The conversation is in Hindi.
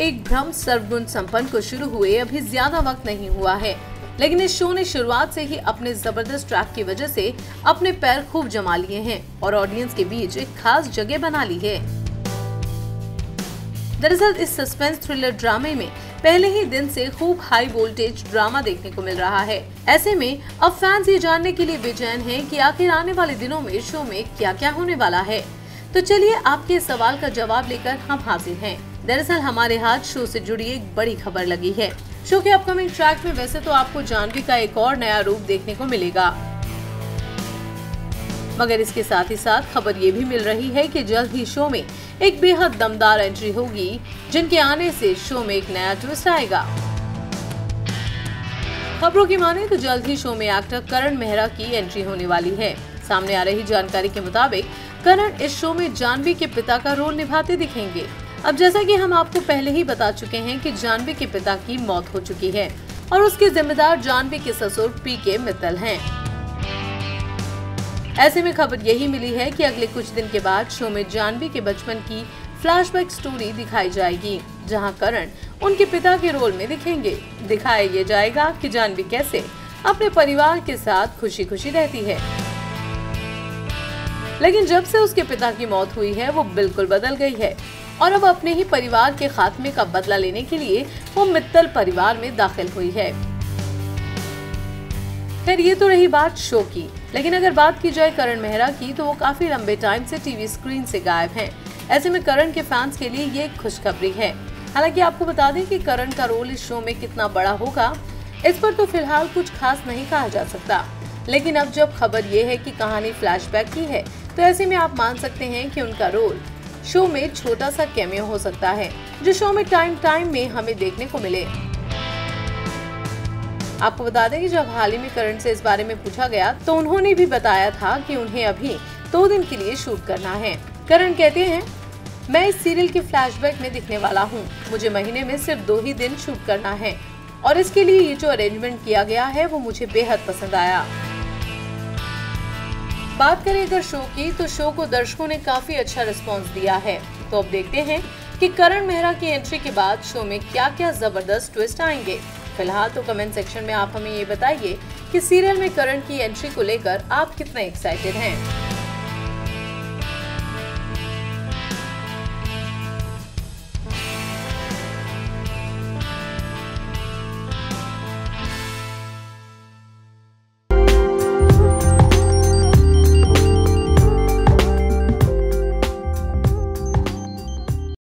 एक भ्रम सर्वगुण संपन्न को शुरू हुए, अभी ज़्यादा वक्त नहीं हुआ है। लेकिन इस शो ने शुरुआत से ही अपने ज़बरदस्त ट्रैक की वजह से अपने पैर खूब जमा लिए हैं और ऑडियंस के बीच एक खास जगह बना ली है। दरअसल इस सस्पेंस थ्रिलर ड्रामे में पहले ही दिन से खूब हाई वोल्टेज ड्रामा देखने को मिल रहा है। ऐसे में अब फैंस ये जानने के लिए बेचैन हैं कि आखिर आने वाले दिनों में शो में क्या क्या होने वाला है। तो चलिए आपके सवाल का जवाब लेकर हम हाजिर हैं। दरअसल हमारे हाथ शो से जुड़ी एक बड़ी खबर लगी है। शो के अपकमिंग ट्रैक में वैसे तो आपको जानवी का एक और नया रूप देखने को मिलेगा। मगर इसके साथ ही साथ खबर ये भी मिल रही है कि जल्द ही शो में एक बेहद दमदार एंट्री होगी, जिनके आने से शो में एक नया ट्विस्ट आएगा। खबरों की माने तो जल्द ही शो में एक्टर करण मेहरा की एंट्री होने वाली है। सामने आ रही जानकारी के मुताबिक, करण इस शो में जानवी के पिता का रोल निभाते दिखेंगे। अब जैसा कि हम आपको पहले ही बता चुके हैं कि जानवी के पिता की मौत हो चुकी है और उसके जिम्मेदार जानवी के ससुर पी के मित्तल हैं। ऐसे में खबर यही मिली है कि अगले कुछ दिन के बाद शो में जानवी के बचपन की फ्लैशबैक स्टोरी दिखाई जाएगी, जहाँ करण उनके पिता के रोल में दिखेंगे। दिखाया ये जाएगा कि जानवी कैसे अपने परिवार के साथ खुशी खुशी रहती है। लेकिन जब से उसके पिता की मौत हुई है, वो बिल्कुल बदल गई है। और अब अपने ही परिवार के खात्मे का बदला लेने के लिए वो मित्तल परिवार में दाखिल हुई है। खैर, ये तो रही बात शो की। लेकिन अगर बात की जाए करण मेहरा की तो वो काफ़ी लंबे टाइम से टीवी स्क्रीन से गायब हैं। ऐसे में करण के फैंस के लिए ये खुशखबरी है। हालाँकि आपको बता दें कि करण का रोल इस शो में कितना बड़ा होगा, इस पर तो फ़िलहाल कुछ खास नहीं कहा जा सकता। लेकिन अब जब खबर ये है कि कहानी फ्लैशबैक की है तो ऐसे में आप मान सकते हैं कि उनका रोल शो में छोटा सा कैमियो हो सकता है, जो शो में टाइम टाइम में हमें देखने को मिले। आपको बता दें कि जब हाल ही में करण से इस बारे में पूछा गया तो उन्होंने भी बताया था कि उन्हें अभी दो दिन के लिए शूट करना है। करण कहते हैं, मैं इस सीरियल के फ्लैशबैक में दिखने वाला हूँ। मुझे महीने में सिर्फ़ दो ही दिन शूट करना है, और इसके लिए ये जो अरेंजमेंट किया गया है, वो मुझे बेहद पसंद आया। बात करें अगर शो की तो शो को दर्शकों ने काफ़ी अच्छा रिस्पॉन्स दिया है। तो अब देखते हैं कि करण मेहरा की एंट्री के बाद शो में क्या क्या ज़बरदस्त ट्विस्ट आएँगे। फ़िलहाल तो कमेंट सेक्शन में आप हमें ये बताइए कि सीरियल में करण की एंट्री को लेकर आप कितने एक्साइटेड हैं।